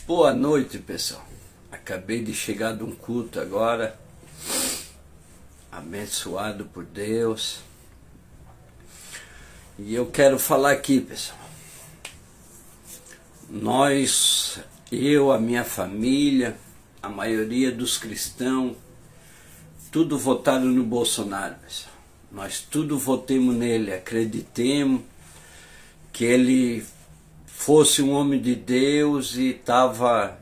Boa noite, pessoal. Acabei de chegar de um culto agora, abençoado por Deus. E eu quero falar aqui, pessoal. Nós, eu, a minha família, a maioria dos cristãos, tudo votaram no Bolsonaro, pessoal. Nós tudo votemos nele, acreditemos que ele fosse um homem de Deus e estava,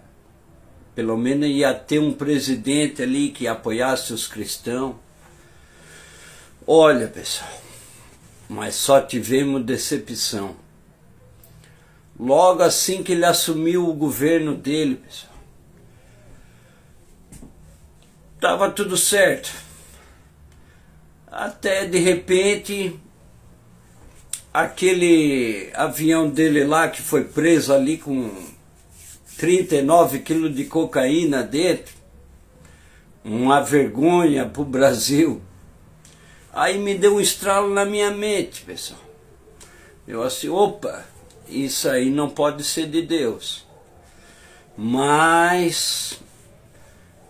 pelo menos ia ter um presidente ali que apoiasse os cristãos. Olha, pessoal, mas só tivemos decepção. Logo assim que ele assumiu o governo dele, pessoal, estava tudo certo. Até de repente aquele avião dele lá que foi preso ali com 39 quilos de cocaína dentro, uma vergonha para o Brasil. Aí me deu um estralo na minha mente, pessoal. Eu assim, opa, isso aí não pode ser de Deus. Mas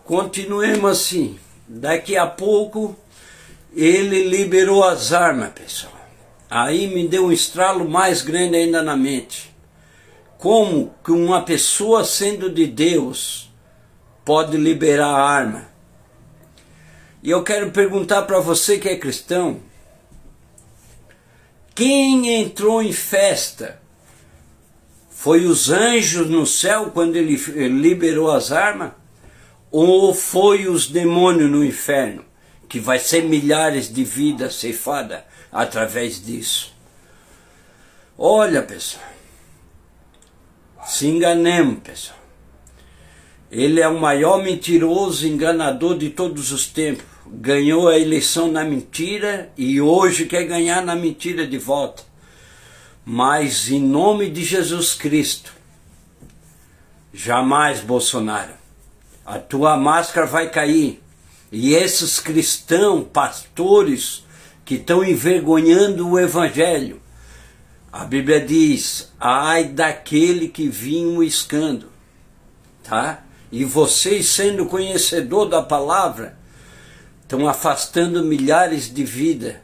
continuemos assim. Daqui a pouco ele liberou as armas, pessoal. Aí me deu um estralo mais grande ainda na mente. Como que uma pessoa sendo de Deus pode liberar a arma? E eu quero perguntar para você que é cristão: quem entrou em festa? Foi os anjos no céu quando ele liberou as armas? Ou foi os demônios no inferno? Que vai ser milhares de vidas ceifadas através disso. Olha, pessoal, se enganemos, pessoal. Ele é o maior mentiroso enganador de todos os tempos. Ganhou a eleição na mentira e hoje quer ganhar na mentira de volta. Mas em nome de Jesus Cristo, jamais, Bolsonaro, a tua máscara vai cair. E esses cristãos, pastores, que estão envergonhando o Evangelho. A Bíblia diz: ai daquele que vinha o escândalo, tá? E vocês, sendo conhecedor da palavra, estão afastando milhares de vidas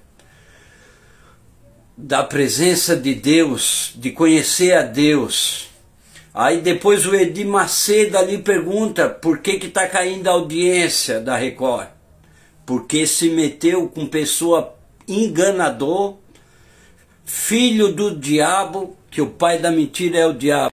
da presença de Deus, de conhecer a Deus. Aí depois o Edir Macedo ali pergunta por que que está caindo a audiência da Record. Porque se meteu com pessoa enganador, filho do diabo, que o pai da mentira é o diabo.